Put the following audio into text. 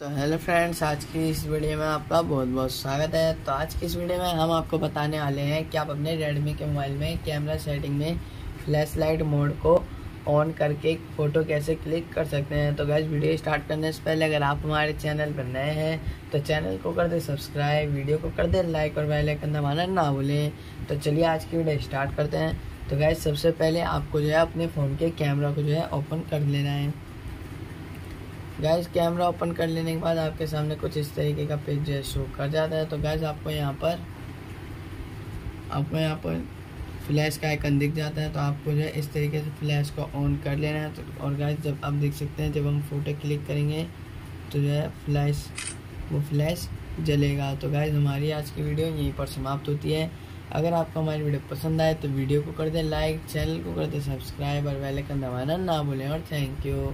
तो hello friends, आज की इस वीडियो में आपका बहुत बहुत स्वागत है। तो आज की इस वीडियो में हम आपको बताने वाले हैं कि आप अपने रेडमी के मोबाइल में कैमरा सेटिंग में फ्लैश लाइट मोड को ऑन करके फ़ोटो कैसे क्लिक कर सकते हैं। तो गैस वीडियो स्टार्ट करने से पहले अगर आप हमारे चैनल पर नए हैं तो चैनल को कर दे सब्सक्राइब वीडियो को कर दे लाइक और बेल आइकन दबाना ना भूलें। तो चलिए आज की वीडियो स्टार्ट करते हैं। तो गैस सबसे पहले आपको जो है अपने फ़ोन के कैमरा को जो है ओपन कर लेना है। गैस कैमरा ओपन कर लेने के बाद आपके सामने कुछ इस तरीके का पेज जो शो कर जाता है। तो गैस आपको यहाँ पर आपको यहाँ पर फ्लैश का आइकन दिख जाता है। तो आपको जो है इस तरीके से फ्लैश को ऑन कर लेना है। तो और गैस जब आप देख सकते हैं, जब हम फ़ोटो क्लिक करेंगे तो जो है फ्लैश वो फ्लैश जलेगा। तो गैस हमारी आज की वीडियो यहीं पर समाप्त होती है। अगर आपको हमारी वीडियो पसंद आए तो वीडियो को कर दें लाइक चैनल को कर दें सब्सक्राइब और बेल आइकन दबाना ना भूलें। और थैंक यू